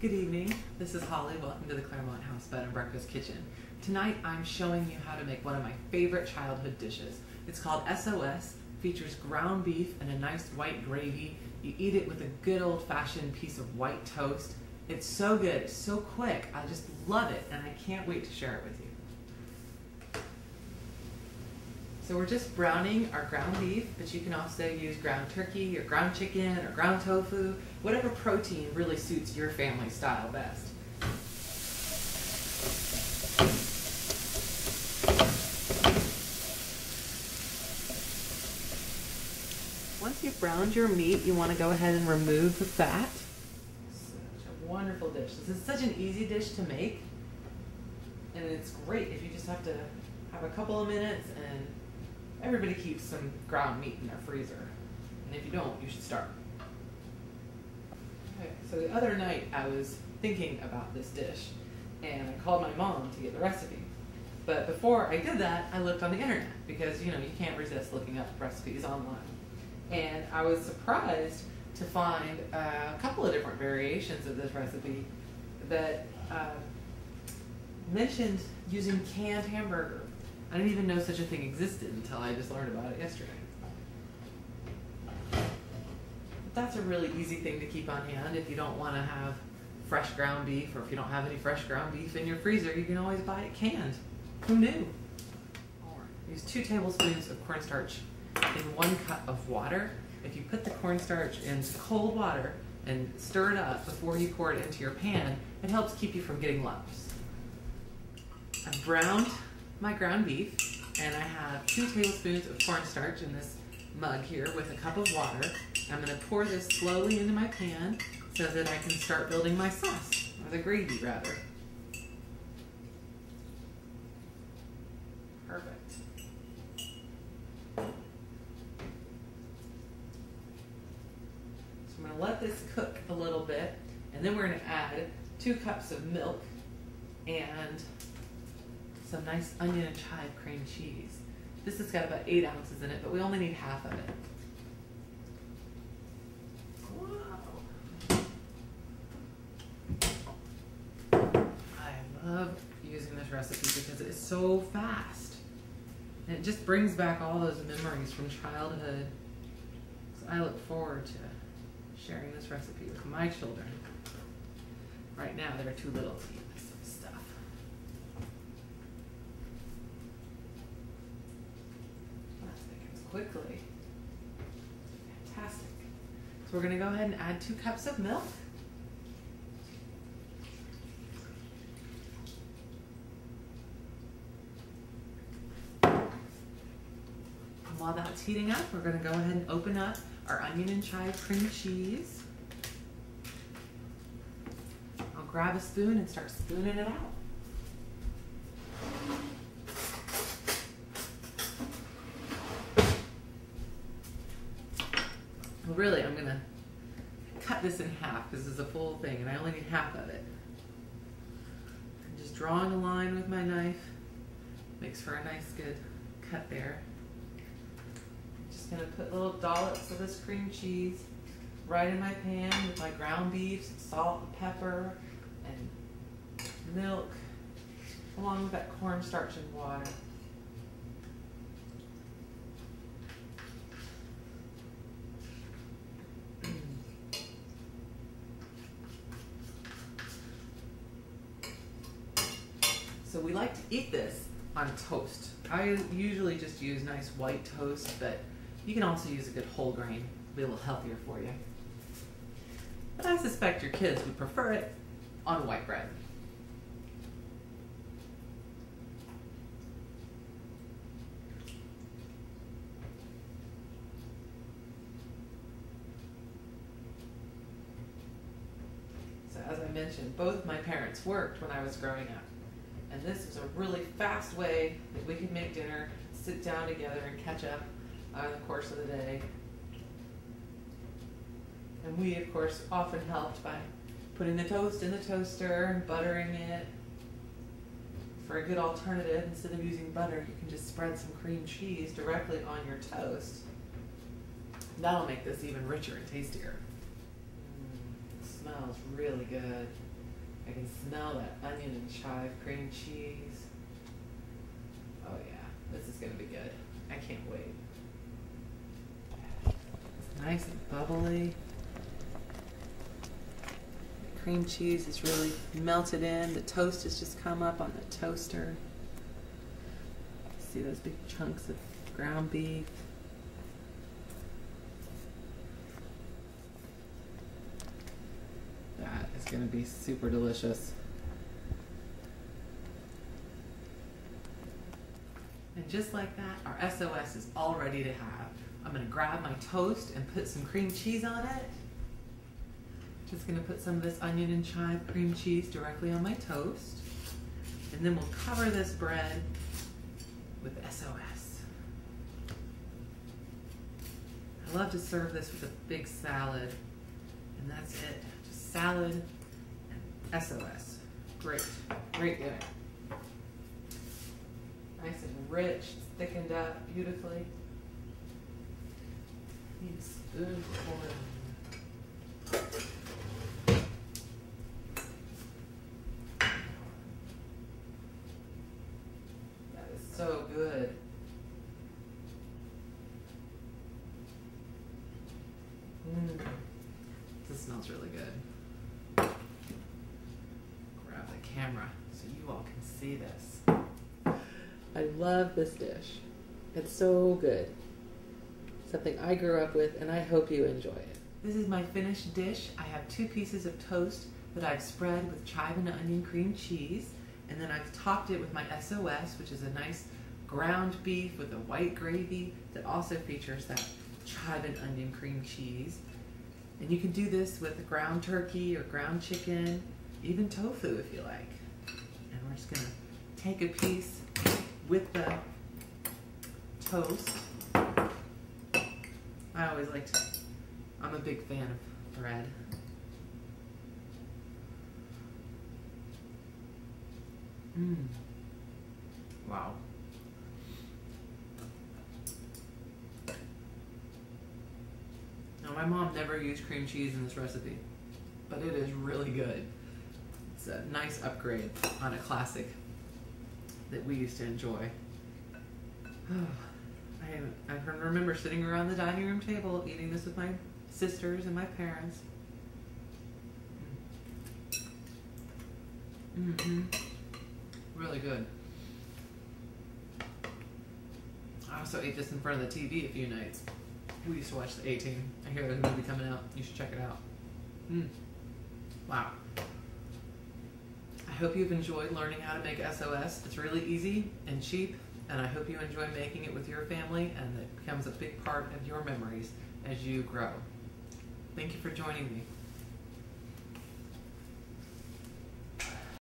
Good evening. This is Holly. Welcome to the Claremont House Bed and Breakfast Kitchen. Tonight I'm showing you how to make one of my favorite childhood dishes. It's called SOS, features ground beef and a nice white gravy. You eat it with a good old fashioned piece of white toast. It's so good, it's so quick. I just love it and I can't wait to share it with you. So we're just browning our ground beef, but you can also use ground turkey or ground chicken or ground tofu, whatever protein really suits your family style best. Once you've browned your meat, you want to go ahead and remove the fat. Such a wonderful dish. This is such an easy dish to make, and it's great if you just have to have a couple of minutes and Everybody keeps some ground meat in their freezer. And if you don't, you should start. Okay, so the other night I was thinking about this dish and I called my mom to get the recipe. But before I did that, I looked on the internet because you know you can't resist looking up recipes online. And I was surprised to find a couple of different variations of this recipe that uh, mentioned using canned hamburger I didn't even know such a thing existed until I just learned about it yesterday. But that's a really easy thing to keep on hand if you don't want to have fresh ground beef or if you don't have any fresh ground beef in your freezer, you can always buy it canned. Who knew? Use two tablespoons of cornstarch in one cup of water. If you put the cornstarch into cold water and stir it up before you pour it into your pan, it helps keep you from getting lumps. I've browned my ground beef and I have two tablespoons of cornstarch in this mug here with a cup of water. I'm going to pour this slowly into my pan so that I can start building my sauce, or the gravy rather. Perfect. So I'm going to let this cook a little bit and then we're going to add two cups of milk and some nice onion and chive cream cheese. This has got about eight ounces in it, but we only need half of it. I love using this recipe because it's so fast. And it just brings back all those memories from childhood. So I look forward to sharing this recipe with my children. Right now, they're too little to eat quickly. Fantastic. So we're going to go ahead and add two cups of milk. While that's heating up, we're going to go ahead and open up our onion and chive cream cheese. I'll grab a spoon and start spooning it out. Really, I'm gonna cut this in half this is a full thing and I only need half of it. I'm just drawing a line with my knife. Makes for a nice good cut there. Just gonna put little dollops of this cream cheese right in my pan with my ground beef, some salt and pepper and milk along with that cornstarch and water. We like to eat this on toast. I usually just use nice white toast, but you can also use a good whole grain. It'll be a little healthier for you. But I suspect your kids would prefer it on white bread. So as I mentioned, both my parents worked when I was growing up. And this is a really fast way that we can make dinner, sit down together and catch up in the course of the day. And we, of course, often helped by putting the toast in the toaster and buttering it. For a good alternative, instead of using butter, you can just spread some cream cheese directly on your toast. That'll make this even richer and tastier. Mm, it smells really good. I can smell that onion and chive cream cheese. Oh yeah, this is gonna be good. I can't wait. It's nice and bubbly. The cream cheese is really melted in. The toast has just come up on the toaster. See those big chunks of ground beef. To be super delicious. And just like that, our SOS is all ready to have. I'm going to grab my toast and put some cream cheese on it. Just going to put some of this onion and chive cream cheese directly on my toast. And then we'll cover this bread with SOS. I love to serve this with a big salad. And that's it. Just salad SOS. Great. Great dinner. Nice and rich, thickened up beautifully. Need a spoon. That is so good. Mm. This smells really good. Camera so you all can see this. I love this dish. It's so good. Something I grew up with, and I hope you enjoy it. This is my finished dish. I have two pieces of toast that I've spread with chive and onion cream cheese, and then I've topped it with my SOS, which is a nice ground beef with a white gravy that also features that chive and onion cream cheese. And you can do this with ground turkey or ground chicken, even tofu if you like. And we're just gonna take a piece with the toast. I always like to, I'm a big fan of bread. Mmm. Wow. Now, my mom never used cream cheese in this recipe, but it is really good. It's a nice upgrade on a classic that we used to enjoy. I, I can remember sitting around the dining room table eating this with my sisters and my parents. Mm-hmm. Really good. I also ate this in front of the TV a few nights. We used to watch the A-Team. I hear there's a movie coming out. You should check it out. Mm. Wow. I hope you've enjoyed learning how to make SOS. It's really easy and cheap, and I hope you enjoy making it with your family and it becomes a big part of your memories as you grow. Thank you for joining me.